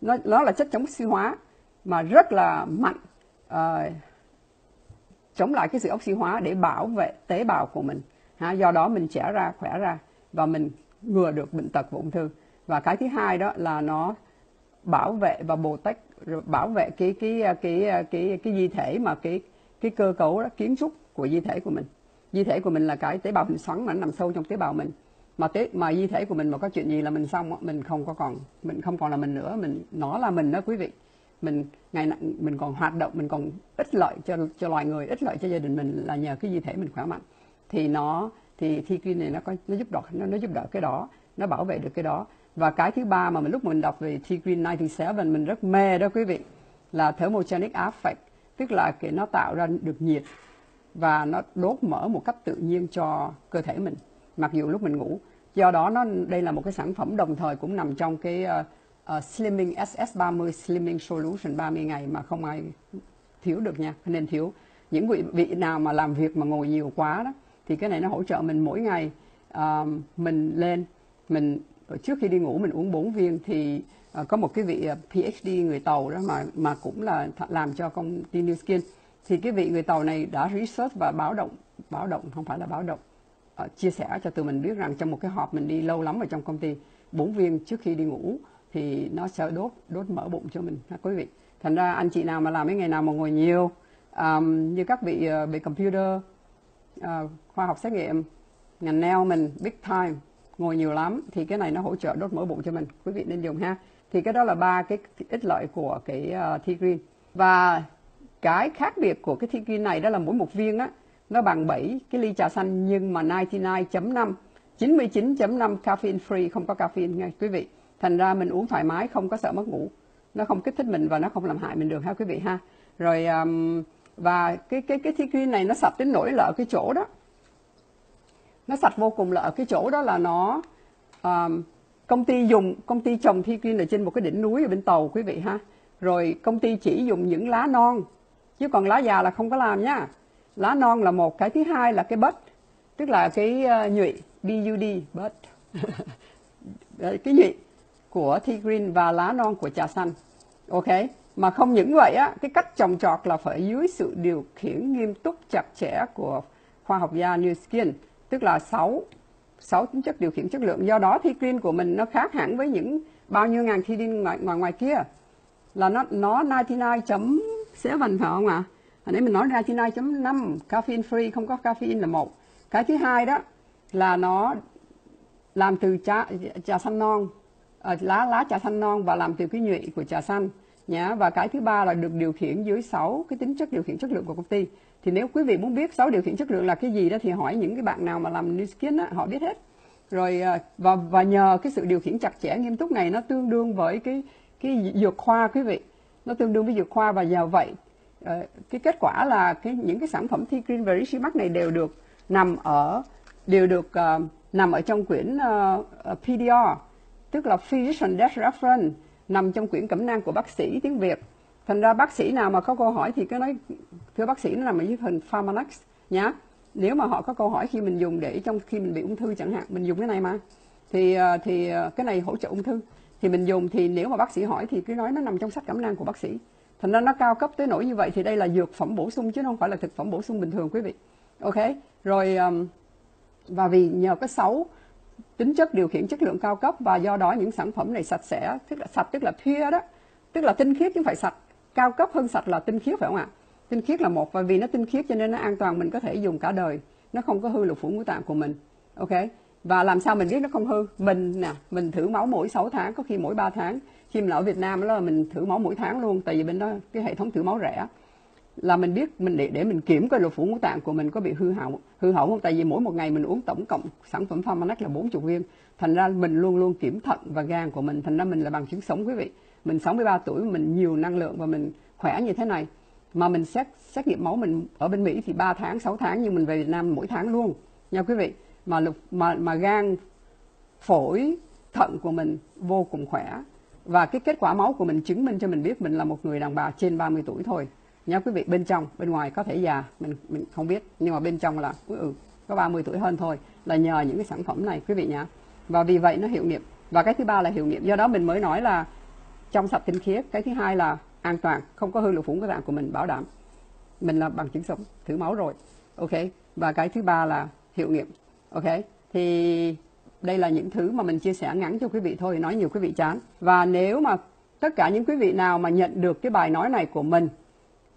nó nó là chất chống oxy hóa mà rất là mạnh uh, chống lại cái sự oxy hóa để bảo vệ tế bào của mình. Ha do đó mình trẻ ra khỏe ra và mình ngừa được bệnh tật và ung thư. Và cái thứ hai đó là nó bảo vệ và bồ tách bảo vệ cái cái cái cái cái, cái di thể mà cái cái cơ cấu đó, kiến trúc của di thể của mình di thể của mình là cái tế bào hình xoắn mà nó nằm sâu trong tế bào mình. Mà tế mà di thể của mình mà có chuyện gì là mình xong mình không có còn mình không còn là mình nữa mình nó là mình đó quý vị. Mình ngày mình còn hoạt động mình còn ích lợi cho cho loài người ích lợi cho gia đình mình là nhờ cái di thể mình khỏe mạnh. Thì nó thì thi green này nó có nó giúp đỡ nó, nó giúp đỡ cái đó nó bảo vệ được cái đó. Và cái thứ ba mà mình lúc mình đọc về T Green 97 mình rất mê đó quý vị là thermogenic affect tức là cái nó tạo ra được nhiệt và nó đốt mở một cách tự nhiên cho cơ thể mình mặc dù lúc mình ngủ. Do đó nó đây là một cái sản phẩm đồng thời cũng nằm trong cái uh, uh, Slimming SS30 Slimming Solution 30 ngày mà không ai thiếu được nha, nên thiếu. Những vị, vị nào mà làm việc mà ngồi nhiều quá đó thì cái này nó hỗ trợ mình mỗi ngày uh, mình lên mình trước khi đi ngủ mình uống 4 viên thì uh, có một cái vị PhD người Tàu đó mà mà cũng là làm cho công ty New Skin thì cái vị người Tàu này đã research và báo động báo động không phải là báo động uh, chia sẻ cho tụi mình biết rằng trong một cái họp mình đi lâu lắm ở trong công ty bốn viên trước khi đi ngủ thì nó sẽ đốt đốt mỡ bụng cho mình. Ha quý vị thành ra anh chị nào mà làm mấy ngày nào mà ngồi nhiều um, như các vị ờ, uh, về computer uh, khoa học xét nghiệm ngành nail mình big time ngồi nhiều lắm thì cái này nó hỗ trợ đốt mỡ bụng cho mình. Quý vị nên dùng ha. Thì cái đó là ba cái ích lợi của cái uh, tea green và cái khác biệt của cái tea green này đó là mỗi một viên á nó bằng 7 cái ly trà xanh nhưng mà 99.5 99.5 caffeine free không có caffeine nha quý vị. Thành ra mình uống thoải mái không có sợ mất ngủ. Nó không kích thích mình và nó không làm hại mình được ha quý vị ha. Rồi um, và cái cái cái thiên green này nó sạch đến nỗi là ở cái chỗ đó. Nó sạch vô cùng là ở cái chỗ đó là nó um, công ty dùng công ty trồng thi green ở trên một cái đỉnh núi ở bên tàu quý vị ha. Rồi công ty chỉ dùng những lá non chứ còn lá già là không có làm nhá lá non là một cái thứ hai là cái bớt tức là cái uh, nhụy bud bớt. <laughs> Cái nhụy của tea green và lá non của trà xanh. Ok mà không những vậy á cái cách trồng trọt là phải dưới sự điều khiển nghiêm túc chặt chẽ của khoa học gia New Skin tức là 6 sáu tính chất điều khiển chất lượng. Do đó thi green của mình nó khác hẳn với những bao nhiêu ngàn thi ngoài ngoài ngoài kia. Là nó nó 99.7 phải không ạ? À? nãy mình nói 99.5 caffeine free không có caffeine là một. Cái thứ hai đó là nó làm từ trà trà xanh non à, lá lá trà xanh non và làm từ cái nhụy của trà xanh nhá và cái thứ ba là được điều khiển dưới 6 cái tính chất điều khiển chất lượng của công ty thì nếu quý vị muốn biết 6 điều khiển chất lượng là cái gì đó thì hỏi những cái bạn nào mà làm New Skin á, họ biết hết rồi ờ, và và nhờ cái sự điều khiển chặt chẽ nghiêm túc này nó tương đương với cái cái dược khoa quý vị nó tương đương với dược khoa và nhờ vậy uh, cái kết quả là cái những cái sản phẩm thi Green và Rishimax này đều được nằm ở đều được uh, nằm ở trong quyển ờ, uh, PDR tức là Physician Desk Reference nằm trong quyển cẩm nang của bác sĩ tiếng Việt. Thành ra bác sĩ nào mà có câu hỏi thì cứ nói thưa bác sĩ nó nằm ở dưới phần Pharmanex nhá. Nếu mà họ có câu hỏi khi mình dùng để trong khi mình bị ung thư chẳng hạn, mình dùng cái này mà. Thì thì cái này hỗ trợ ung thư. Thì mình dùng thì nếu mà bác sĩ hỏi thì cứ nói nó nằm trong sách cẩm nang của bác sĩ. Thành ra nó cao cấp tới nỗi như vậy thì đây là dược phẩm bổ sung chứ không phải là thực phẩm bổ sung bình thường quý vị. Ok. Rồi và vì nhờ cái sáu tính chất điều khiển chất lượng cao cấp và do đó những sản phẩm này sạch sẽ, tức là sạch, tức là pure đó, tức là tinh khiết chứ không phải sạch cao cấp hơn sạch là tinh khiết phải không ạ tinh khiết là một và vì nó tinh khiết cho nên nó an toàn mình có thể dùng cả đời nó không có hư lục phủ ngũ tạng của mình ok và làm sao mình biết nó không hư? Mình nè, mình thử máu mỗi 6 tháng, có khi mỗi 3 tháng. Khi mình ở Việt Nam đó là mình thử máu mỗi tháng luôn, tại vì bên đó cái hệ thống thử máu rẻ. Là mình biết mình để để mình kiểm coi lục phủ ngũ tạng của mình có bị hư hỏng hư hỏng không? Tại vì mỗi một ngày mình uống tổng cộng sản phẩm Pharmanac là 40 viên. Thành ra mình luôn luôn kiểm thận và gan của mình, thành ra mình là bằng chứng sống, quý vị. Mình 63 tuổi, mình nhiều năng lượng và mình khỏe như thế này. Mà mình xét xét nghiệm máu mình ở bên Mỹ thì 3 tháng 6 tháng, nhưng mình về Việt Nam mỗi tháng luôn, nha quý vị mà lục mà mà gan phổi thận của mình vô cùng khỏe. Và cái kết quả máu của mình chứng minh cho mình biết mình là một người đàn bà trên 30 tuổi thôi. Nhớ quý vị bên trong bên ngoài có thể già mình mình không biết. Nhưng mà bên trong là ừ, có 30 tuổi hơn thôi là nhờ những cái sản phẩm này quý vị nhá. Và vì vậy nó hiệu nghiệm. Và cái thứ ba là hiệu nghiệm. Do đó mình mới nói là trong sạch tinh khiết cái thứ hai là an toàn không có hư lục phủng cái tạng của mình bảo đảm. Mình là bằng chứng sống thử máu rồi. Ok? Và cái thứ ba là hiệu nghiệm ok, thì đây là những thứ mà mình chia sẻ ngắn cho quý vị thôi, nói nhiều quý vị chán. Và nếu mà tất cả những quý vị nào mà nhận được cái bài nói này của mình,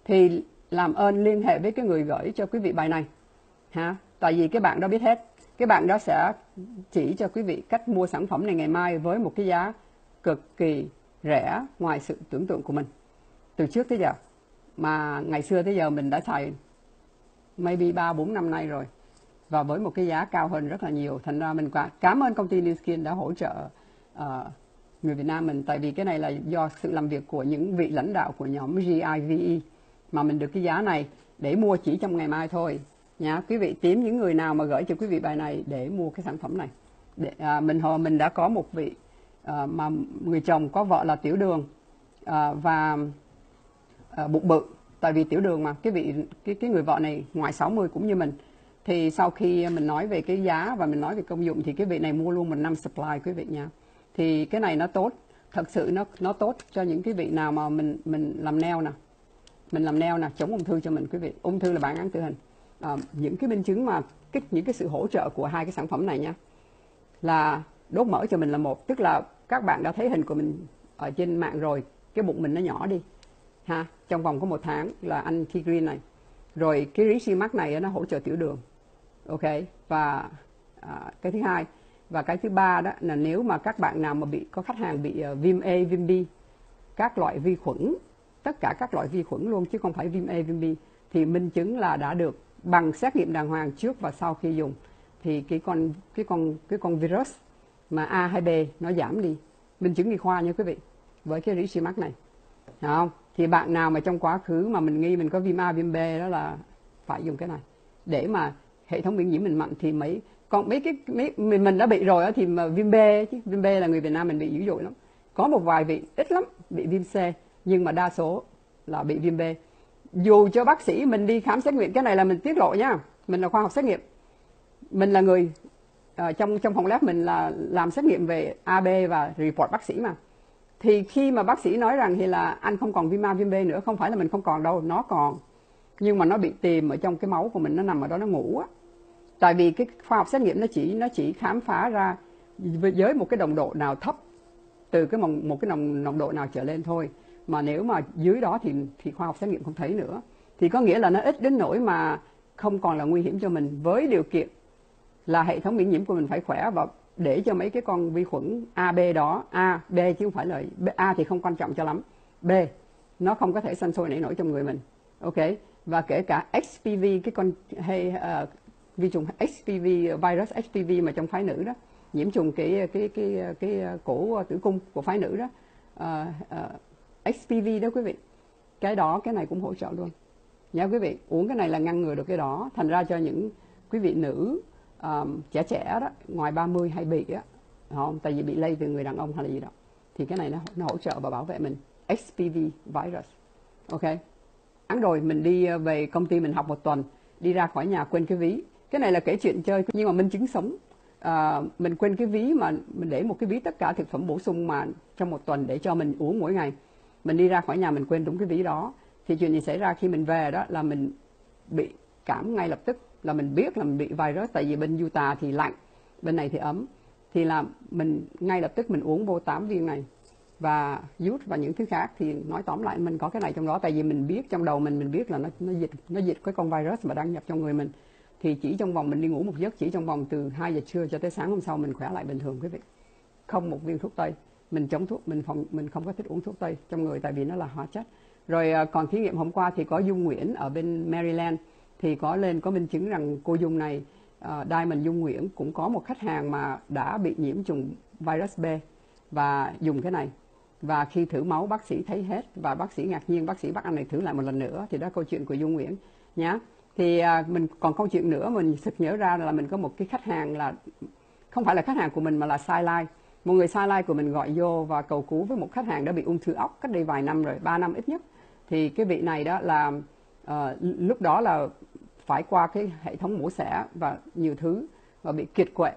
thì làm ơn liên hệ với cái người gửi cho quý vị bài này, ha? Tại vì cái bạn đó biết hết. Cái bạn đó sẽ chỉ cho quý vị cách mua sản phẩm này ngày mai với một cái giá cực kỳ rẻ ngoài sự tưởng tượng của mình. Từ trước tới giờ, mà ngày xưa tới giờ mình đã xài maybe ba, bốn năm nay rồi và với một cái giá cao hơn rất là nhiều. Thành ra mình cảm ơn công ty New Skin đã hỗ trợ uh, người Việt Nam mình. Tại vì cái này là do sự làm việc của những vị lãnh đạo của nhóm GIVE mà mình được cái giá này để mua chỉ trong ngày mai thôi. Nha quý vị tìm những người nào mà gửi cho quý vị bài này để mua cái sản phẩm này. Để, à, mình hồi mình đã có một vị à, mà người chồng có vợ là tiểu đường à, và à, bụng bự. Tại vì tiểu đường mà cái vị cái cái người vợ này ngoài 60 cũng như mình thì sau khi mình nói về cái giá và mình nói về công dụng thì cái vị này mua luôn một năm supply quý vị nha. Thì cái này nó tốt thật sự nó nó tốt cho những cái vị nào mà mình mình làm neo nè. Mình làm neo nè chống ung thư cho mình quý vị. Ung thư là bản án tử hình. À, những cái minh chứng mà cái những cái sự hỗ trợ của hai cái sản phẩm này nha là đốt mỡ cho mình là một. Tức là các bạn đã thấy hình của mình ở trên mạng rồi cái bụng mình nó nhỏ đi ha. Trong vòng có một tháng là ăn Key Green này rồi cái Rishi mắc này nó hỗ trợ tiểu đường. Ok? Và à, cái thứ hai. Và cái thứ ba đó là nếu mà các bạn nào mà bị có khách hàng bị uh, viêm A viêm B các loại vi khuẩn tất cả các loại vi khuẩn luôn chứ không phải viêm A viêm B thì minh chứng là đã được bằng xét nghiệm đàng hoàng trước và sau khi dùng. Thì cái con cái con cái con virus mà A hay B nó giảm đi. Minh chứng y khoa nha quý vị với cái Ricimax này. Đúng không? Thì bạn nào mà trong quá khứ mà mình nghi mình có viêm A viêm B đó là phải dùng cái này. Để mà hệ thống miễn nhiễm mình mạnh thì mấy còn mấy cái mấy mình mình đã bị rồi đó thì mà viêm B chứ viêm B là người Việt Nam mình bị dữ dội lắm. Có một vài vị ít lắm bị viêm C nhưng mà đa số là bị viêm B. Dù cho bác sĩ mình đi khám xét nghiệm cái này là mình tiết lộ nha mình là khoa học xét nghiệm. Mình là người uh, trong trong phòng lab mình là làm xét nghiệm về AB và report bác sĩ mà thì khi mà bác sĩ nói rằng thì là anh không còn viêm A viêm B nữa không phải là mình không còn đâu nó còn. Nhưng mà nó bị tìm ở trong cái máu của mình nó nằm ở đó nó ngủ á. Tại vì cái khoa học xét nghiệm nó chỉ nó chỉ khám phá ra với một cái đồng độ nào thấp từ cái một, một cái nồng nồng độ nào trở lên thôi. Mà nếu mà dưới đó thì thì khoa học xét nghiệm không thấy nữa. Thì có nghĩa là nó ít đến nỗi mà không còn là nguy hiểm cho mình với điều kiện là hệ thống miễn nhiễm của mình phải khỏe và để cho mấy cái con vi khuẩn A, B đó, A, B chứ không phải là B, A thì không quan trọng cho lắm. B, nó không có thể sanh sôi nảy nổi trong người mình. Ok, và kể cả HPV cái con hay uh, vi trùng HPV virus HPV mà trong phái nữ đó nhiễm trùng cái cái cái cái, cái cổ tử cung của phái nữ đó ờ, uh, uh, HPV đó quý vị cái đó cái này cũng hỗ trợ luôn nha quý vị uống cái này là ngăn ngừa được cái đó thành ra cho những quý vị nữ um, trẻ trẻ đó ngoài 30 hay bị á không tại vì bị lây từ người đàn ông hay là gì đó. Thì cái này nó nó hỗ trợ và bảo vệ mình. HPV virus ok? Ăn rồi mình đi ờ, về công ty mình học một tuần đi ra khỏi nhà quên cái ví. Cái này là kể chuyện chơi nhưng mà minh chứng sống. À, mình quên cái ví mà mình để một cái ví tất cả thực phẩm bổ sung mà trong một tuần để cho mình uống mỗi ngày. Mình đi ra khỏi nhà mình quên đúng cái ví đó. Thì chuyện gì xảy ra khi mình về đó là mình bị cảm ngay lập tức là mình biết là mình bị virus, tại vì bên Utah thì lạnh, bên này thì ấm. Thì là mình ngay lập tức mình uống vô 8 viên này và youth và những thứ khác. Thì nói tóm lại, mình có cái này trong đó, tại vì mình biết trong đầu mình mình biết là nó nó dịch nó dịch cái con virus mà đang nhập trong người mình. Thì chỉ trong vòng, mình đi ngủ một giấc, chỉ trong vòng từ 2 giờ trưa cho tới sáng hôm sau mình khỏe lại bình thường, quý vị. Không một viên thuốc tây. Mình chống thuốc, mình phòng, mình không có thích uống thuốc tây trong người, tại vì nó là hóa chất. Rồi à, còn thí nghiệm hôm qua thì có Dung Nguyễn ở bên Maryland thì có lên có minh chứng rằng cô Dung này uh, Diamond Dung Nguyễn cũng có một khách hàng mà đã bị nhiễm trùng virus B và dùng cái này. Và khi thử máu bác sĩ thấy hết và bác sĩ ngạc nhiên bác sĩ bắt anh này thử lại một lần nữa thì đó câu chuyện của Dung Nguyễn nhá. Thì à, mình còn câu chuyện nữa mình sực nhớ ra là mình có một cái khách hàng là không phải là khách hàng của mình mà là sai lai. Một người sai lai của mình gọi vô và cầu cứu với một khách hàng đã bị ung thư óc cách đây vài năm rồi ba năm ít nhất. Thì cái vị này đó là à, lúc đó là phải qua cái hệ thống mổ xẻ và nhiều thứ và bị kiệt quệ.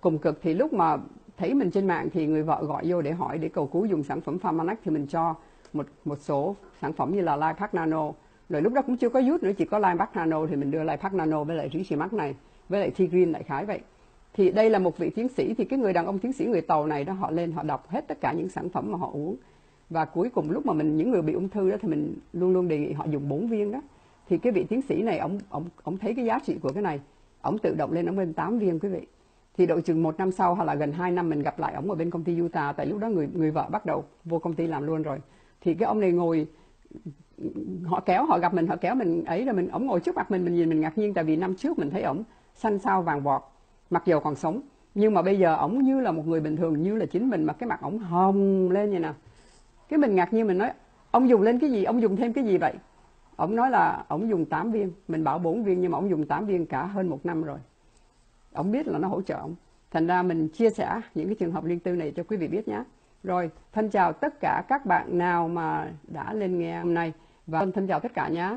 Cùng cực thì lúc mà thấy mình trên mạng thì người vợ gọi vô để hỏi để cầu cứu dùng sản phẩm Pharmanac thì mình cho một một số sản phẩm như là Lipac Nano. Rồi lúc đó cũng chưa có rút nữa chỉ có Lipac Nano thì mình đưa Lipac Nano với lại Richimax này với lại T-Green đại khái vậy. Thì đây là một vị tiến sĩ thì cái người đàn ông tiến sĩ người tàu này đó họ lên họ đọc hết tất cả những sản phẩm mà họ uống và cuối cùng lúc mà mình, những người bị ung thư đó thì mình luôn luôn đề nghị họ dùng 4 viên đó. Thì cái vị tiến sĩ này, ông ông ông thấy cái giá trị của cái này. Ông tự động lên ông lên 8 viên, quý vị. Thì độ chừng một năm sau hoặc là gần 2 năm mình gặp lại ông ở bên công ty Utah, tại lúc đó người người vợ bắt đầu vô công ty làm luôn rồi. Thì cái ông này ngồi, họ kéo, họ gặp mình, họ kéo mình ấy rồi mình, ông ngồi trước mặt mình mình nhìn, mình ngạc nhiên tại vì năm trước mình thấy ổng xanh xao vàng bọt mặc dầu còn sống. Nhưng mà bây giờ ổng như là một người bình thường, như là chính mình mà cái mặt ổng hồng lên như nào cái mình ngạc nhiên mình nói, ông dùng lên cái gì? Ông dùng thêm cái gì vậy? Ông nói là ông dùng 8 viên. Mình bảo 4 viên nhưng mà ông dùng 8 viên cả hơn một năm rồi. Ông biết là nó hỗ trợ ông. Thành ra mình chia sẻ những cái trường hợp liên tư này cho quý vị biết nhé. Rồi, thân chào tất cả các bạn nào mà đã lên nghe hôm nay. Và thân chào tất cả nhé.